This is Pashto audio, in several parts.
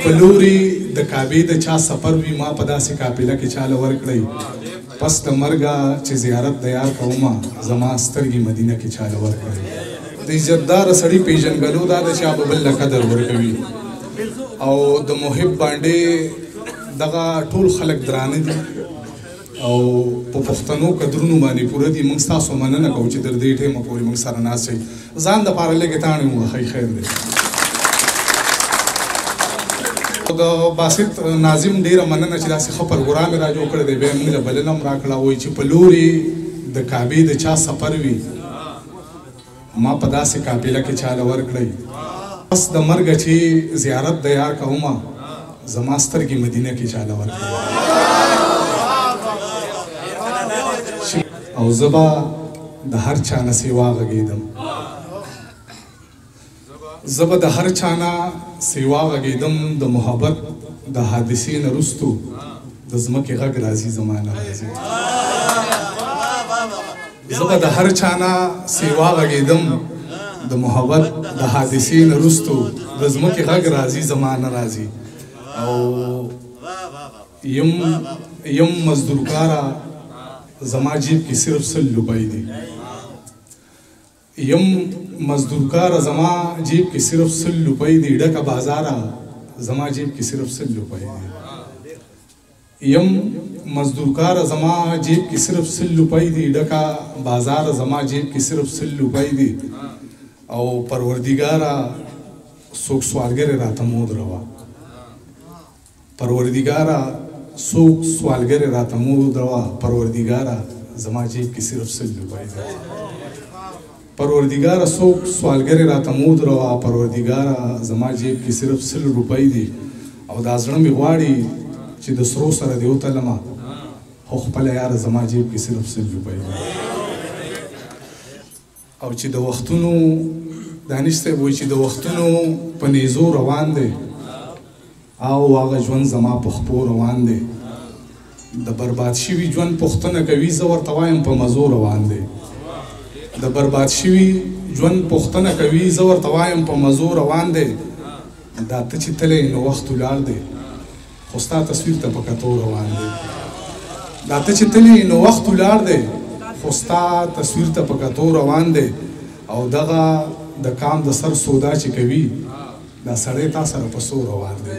په لوري د کعبې د چا سفر وي ما په داسې قافله کې چاله ورکړئ پس د مرګه چې زیارت د یار کومه زما سترګې مدینه کې چاله ورکړي د عزتدار سړی پیژنګلو دا د چا په بل قدر ورکوي او د محب باندې دغه ټول خلک درانه دي او په پښتنو قدرونو باندې پوره دي موږ تاسو مننه کوو چې تر دې ټیمه پورې موږ سره ناست یې ځان د پاره لګې تاڼې مو خی خیر دی د باسط ناظم ډیره مننه چې داسې خپل ګرام را جوړ کړ دی به موږ له بلنه راکړه وای چې په لوري د کعبه د چا سفر وي ما په داسې قافله کې چاله ورکړئ پس د مرګه چې زیارت د یار کومه زما سترګې مدینه کې چاله ورکړئ او زبا د هر چا نه سیوا غږیدم زه به د هر چا نه سېوا غږېدم د محبت د حادثې نه روستو د ځمکې غږ راځي زما نه راځي زه به د هر چا نه سېوا غږېدم د محبت د حادثې نه روستو د ځمکې غږ راځي زما نه راځي او یم یم مزدورکارا زما جیب کې صرف سل روپۍ دي یم مزدور کاره زما جیب کې صرف سل لوپۍ دی ډکه بازاره زما جیب کې صرف سل لوپۍ دی یم مزدور کاره زما جیب کې صرف سل لوپۍ دی ډکه بازاره زما جیب کې صرف سل لوپۍ دی او پروردګاره څوک سوالګر راته مود روا پروردګاره څو سوالګرې راته مور ودروه پروردګاره زما جیب کې صرف سل روپۍ دي پروردګاره څو سوالګرې راته مور ودروه پروردګاره زما جیب کې صرف سل روپۍ دي او دا زړه مې غواړي چې د سرو سره دې وتلمه خو خپله یاره زما جیب کې صرف سل روپۍ دي او چې د وختونو دانش صاحب وایي چې د وختونو په نیزو روان دی او هغه ژوند زما په خپو روان دی د برباد شوي ژوند پوښتنه کوي زه ورته وایم په مزو روان دی د برباد شوي ژوند پوښتنه کوي زه ورته وایم په مزو روان دی دا ته چې تللی نو وخت ولاړ دی خو ستا تصویر ته په کتو روان دی دا ته چې تلې نو وخت ولاړ دی خو ستا تصویر ته په کتو روان دی او دغه د کام د سر سودا چې کوي دا سړی تا سره په سو روان دی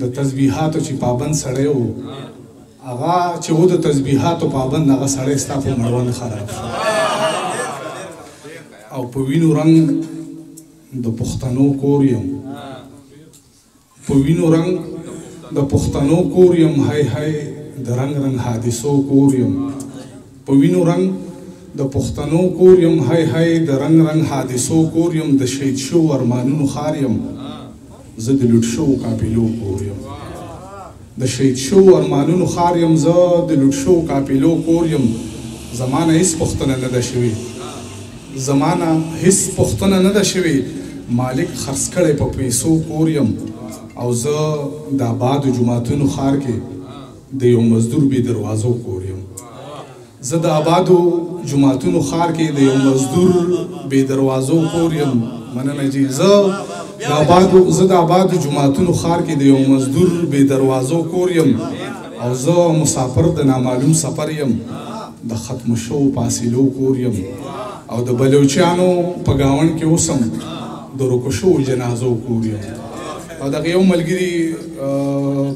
د تسبیحاتو چې پابند سړی وو هغه چې و د تسبیحاتو پابند هغه سړی ستا په مړوند خراب شو او په وینو رنګ د پښتنو کور یم په وینو رنګ د پښتنو کور یم هاي هاي د رنګ رنګ حادثو کور یم په وینو رنګ د پښتنو کور یم هی هی د رنګ رنګ حادثو کور یم د شهید شوو ارمانونو ښار یم زه د لوټ شوو قافلو کور یم د شهید شوو ارمانونو ښار یم زه د لوټ شوو قافلو کور یم زما نه هیڅ پوښتنه نه ده شوې زما نه هیڅ پوښتنه نه ده شوې مالک خرڅ کړی په پیسو کور یم او زه د آبادو جوماتونو ښار کې د یو مزدور بې دروازو کور یم زه د آبادو جماعتونو خار کې د یو مزدور بې دروازو کور یم مننه جی زه د آبادو زه د آبادو جماعتونو خار کې د یو مزدور بې دروازو کور یم او زه مسافر د نامعلوم سفر یم د ختم شو پاسیلو کور یم او د بلوچانو په گاون کې اوسم د ورکو شوو جنازو کور یم. او دغه یو ملګري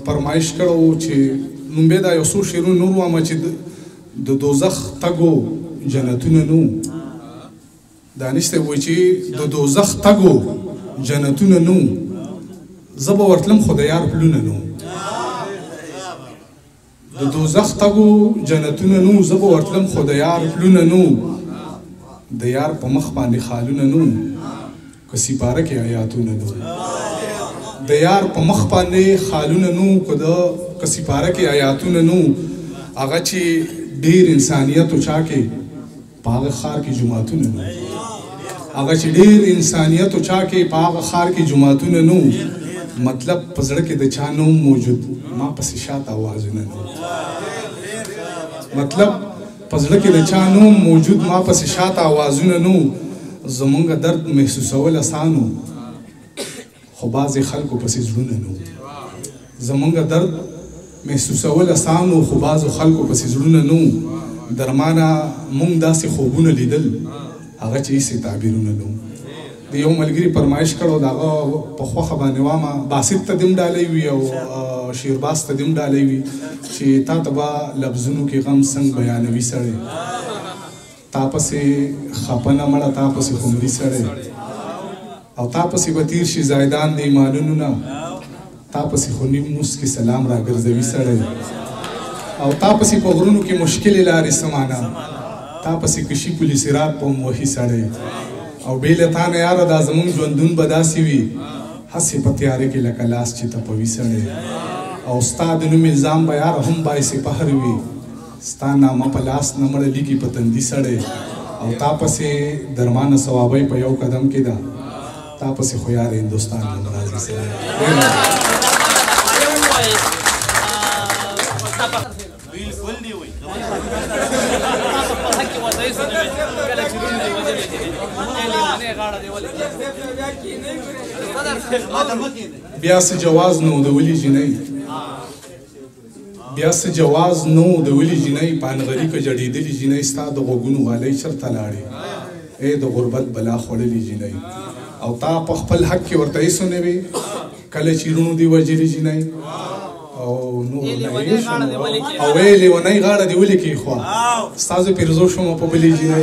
فرمایش کړی و چې نوم بیا دا یو څو شعرونه نور ووامه چې د دوزخ تګو جنتونه نه وو. دانش صاحب وایي چې د دوزخ تګو جنتونه نه وو، زه به ورتلم خو د یار پلونه نه وو. د دوزخ تګو جنتونه نو زه به ورتلم خو د یار پلونه نو د یار په مخ باندې خالونه نو که سپاره کې آیاتونه نو د یار په مخ باندې خالونه نو که د که سپاره کې آیاتونه نو هغه چې ډیر انسانیت او چا کې په هغه ښار کې جوماتونه نه هغه چې ډېر انسانیت او چا کې په هغه ښار کې جوماتونه نه مطلب په زړه کې د چا نه موجود ما پسې شاته اوازونه نه مطلب په زړه کې د چا نه موجود ما پسې شاته اوازونه نه زمونږ درد محسوسول اسانو خو بعضې خلکو پسې زړونه نه وو. زمونږ درد محسوسول اسان وو، خو بعضو خلکو پسې زړونه نه وو. درمانه مونږ داسې خوبونه لیدل، هغه چې هیڅې تعبیرونه نه وو. د یو ملګري پرمایش کړو، د هغه په خوښه باندې وامه، باسط ته دې هم ډالۍ وي او شیرباز ته دې هم ډالۍ وي چې تاته به لفظونو کې غم څنګ بیانوي سړی. تا پسې خپه نه مړه تا پسې خو مري سړی او تا پسې به تیر شي زایدان د ایمانونو نه تا پسې خو نیم موس کې سلام راګرځوي سړی او تا پسې په غرونو کې مشکلې لارې سمانه تا پسې کشي پولي سرات په وحي سړی او بې له تا نه یاره دا زمونږ ژوندون به داسې وي هسې په تیارې کې لکه لاس چې تپوي سړی او ستا د نوم الزام به یاره هم باعث پهر وي ستا نامه په لاس نه مړه لیکي په تندي سړی او تا پسې درمانه ثوابۍ په یو قدم کې ده تا پسې خو یار هندوستان نه راځي سره بیا څه جواز نه و د ولي جنۍ بیا څه جواز نو د ولي جنۍ په انغري که جړېدلي جنۍ ستا د غوږونو غالۍ چرته لاړې ای د غربت بلا خوړلي جنۍ او تا په خپل حق کې ورته هیڅ نه وي کله چې رونو دی وجلي جنۍ او نو او ویلې ونی غاړه دی ولي کې خو ستاسو پیرزو شوم په بلې جنۍ